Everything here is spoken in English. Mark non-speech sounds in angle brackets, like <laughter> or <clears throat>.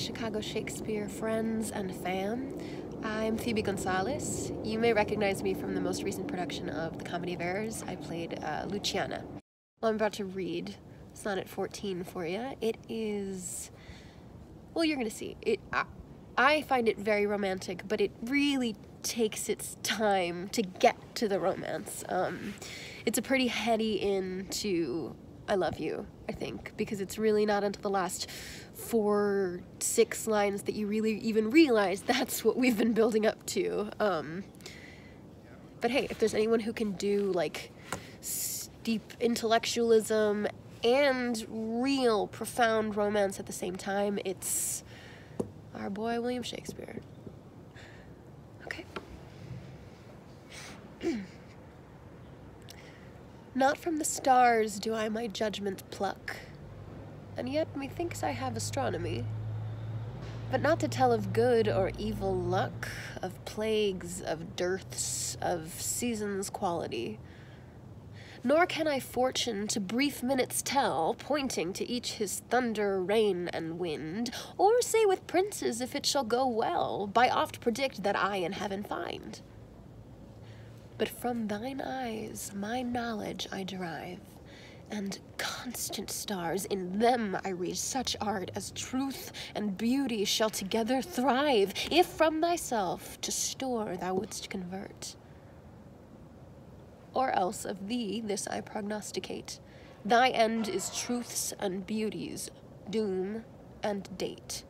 Chicago Shakespeare friends and fam. I'm Phoebe Gonzalez. You may recognize me from the most recent production of The Comedy of Errors. I played uh, Luciana. Well, I'm about to read Sonnet 14 for you. It is. Well, you're gonna see. It. I, I find it very romantic, but it really takes its time to get to the romance. Um, it's a pretty heady into I love you, I think, because it's really not until the last four, six lines that you really even realize <laughs> that's what we've been building up to. Um, but hey, if there's anyone who can do like deep intellectualism and real profound romance at the same time, it's our boy William Shakespeare. Okay. <clears throat> Not from the stars do I my judgment pluck, and yet methinks I have astronomy. But not to tell of good or evil luck, of plagues, of dearths, of seasons' quality. Nor can I fortune to brief minutes tell, pointing to each his thunder, rain, and wind, or say with princes if it shall go well, by oft predict that I in heaven find. But from thine eyes my knowledge I derive, and constant stars, in them I read such art as truth and beauty shall together thrive, if from thyself to store thou wouldst convert. Or else of thee this I prognosticate, thy end is truth's and beauty's doom and date.